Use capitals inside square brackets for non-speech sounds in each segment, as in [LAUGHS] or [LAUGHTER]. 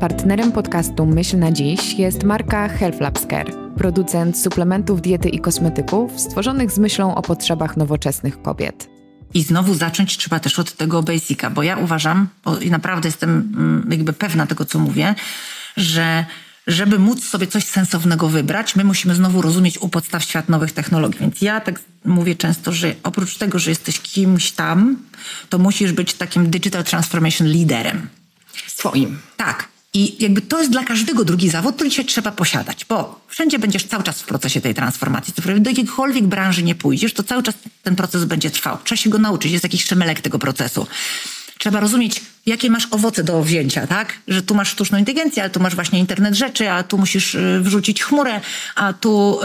Partnerem podcastu Myśl na Dziś jest marka Health Labs Care, producent suplementów diety i kosmetyków stworzonych z myślą o potrzebach nowoczesnych kobiet. I znowu zacząć trzeba też od tego basica, bo ja uważam, bo naprawdę jestem mm, jakby pewna tego, co mówię, że żeby móc sobie coś sensownego wybrać, my musimy znowu rozumieć u podstaw świat nowych technologii. Więc ja tak mówię często, że oprócz tego, że jesteś kimś tam, to musisz być takim digital transformation liderem. Swoim. Tak. I jakby to jest dla każdego drugi zawód, który dzisiaj trzeba posiadać, bo wszędzie będziesz cały czas w procesie tej transformacji cyfrowej. Do jakiejkolwiek branży nie pójdziesz, to cały czas ten proces będzie trwał. Trzeba się go nauczyć, jest jakiś szemelek tego procesu trzeba rozumieć, jakie masz owoce do wzięcia, tak? Że tu masz sztuczną inteligencję, ale tu masz właśnie internet rzeczy, a tu musisz y, wrzucić chmurę, a tu,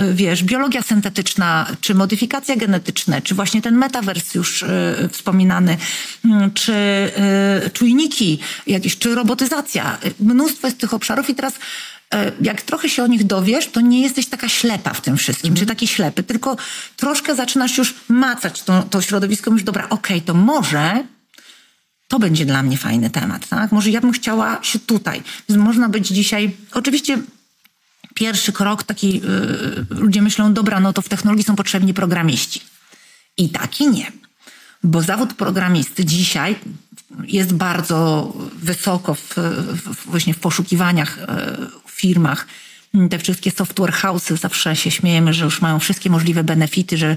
yy, wiesz, biologia syntetyczna, czy modyfikacja genetyczne, czy właśnie ten metavers już yy, wspominany, yy, czy czujniki jakieś, czy robotyzacja. Mnóstwo jest tych obszarów i teraz jak trochę się o nich dowiesz, to nie jesteś taka ślepa w tym wszystkim, mm. czy taki ślepy, tylko troszkę zaczynasz już macać to, to środowisko, już dobra, okej, okay, to może to będzie dla mnie fajny temat, tak? Może ja bym chciała się tutaj. Więc można być dzisiaj, oczywiście pierwszy krok taki, yy, ludzie myślą, dobra, no to w technologii są potrzebni programiści. I tak i nie. Bo zawód programisty dzisiaj jest bardzo wysoko w, w, właśnie w poszukiwaniach yy, w firmach te wszystkie software house'y, zawsze się śmiejemy, że już mają wszystkie możliwe benefity, że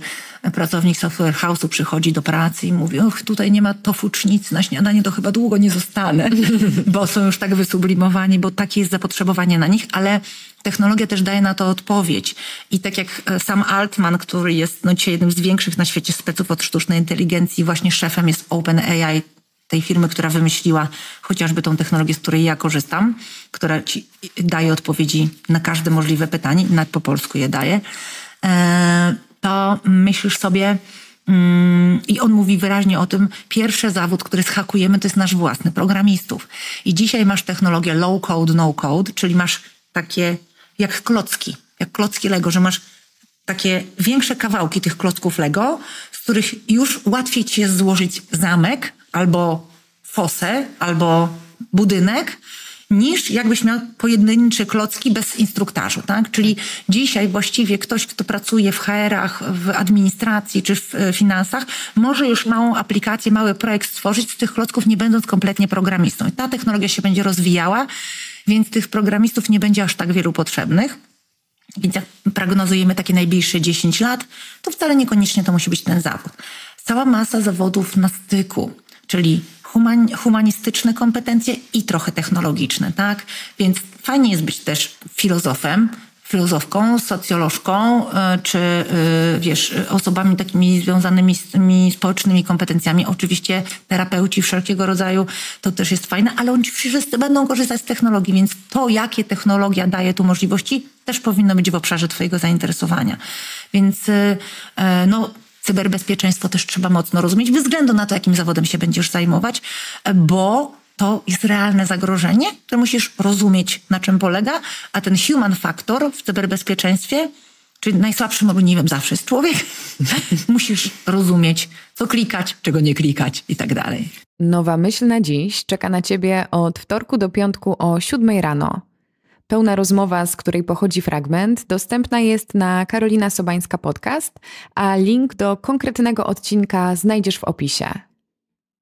pracownik software house'u przychodzi do pracy i mówi, och, tutaj nie ma tofucznic na śniadanie, to chyba długo nie zostanę, [LAUGHS] bo są już tak wysublimowani, bo takie jest zapotrzebowanie na nich, ale technologia też daje na to odpowiedź. I tak jak e, sam Altman, który jest no, dzisiaj jednym z większych na świecie speców od sztucznej inteligencji, właśnie szefem jest OpenAI, tej firmy, która wymyśliła chociażby tą technologię, z której ja korzystam, która ci daje odpowiedzi na każde możliwe pytanie, nawet po polsku je daje, e, to myślisz sobie, mm, i on mówi wyraźnie o tym, pierwszy zawód, który schakujemy, to jest nasz własny, programistów. I dzisiaj masz technologię low code, no code, czyli masz takie jak klocki, jak klocki Lego, że masz takie większe kawałki tych klocków Lego, z których już łatwiej ci jest złożyć zamek, albo fosę, albo budynek, niż jakbyś miał pojedyncze klocki bez instruktażu, tak? Czyli dzisiaj właściwie ktoś, kto pracuje w HR-ach, w administracji czy w e, finansach, może już małą aplikację, mały projekt stworzyć z tych klocków, nie będąc kompletnie programistą. I ta technologia się będzie rozwijała, więc tych programistów nie będzie aż tak wielu potrzebnych. Więc jak prognozujemy takie najbliższe 10 lat, to wcale niekoniecznie to musi być ten zawód. Cała masa zawodów na styku czyli human, humanistyczne kompetencje i trochę technologiczne, tak? Więc fajnie jest być też filozofem, filozofką, socjolożką, e, czy e, wiesz, osobami takimi związanymi z tymi społecznymi kompetencjami. Oczywiście terapeuci wszelkiego rodzaju, to też jest fajne, ale oni wszyscy będą korzystać z technologii, więc to, jakie technologia daje tu możliwości, też powinno być w obszarze twojego zainteresowania. Więc e, no cyberbezpieczeństwo też trzeba mocno rozumieć, bez względu na to, jakim zawodem się będziesz zajmować, bo to jest realne zagrożenie, które musisz rozumieć, na czym polega, a ten human factor w cyberbezpieczeństwie, czyli najsłabszym ogniwem zawsze jest człowiek, [LAUGHS] musisz rozumieć, co klikać, czego nie klikać i tak dalej. Nowa myśl na dziś czeka na Ciebie od wtorku do piątku o 7 rano. Pełna rozmowa, z której pochodzi fragment, dostępna jest na Karolina Sobańska Podcast, a link do konkretnego odcinka znajdziesz w opisie.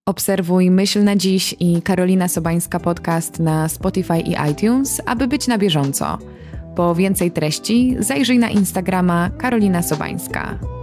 Obserwuj Myśl na Dziś i Karolina Sobańska Podcast na Spotify i iTunes, aby być na bieżąco. Po więcej treści zajrzyj na Instagrama Karolina Sobańska.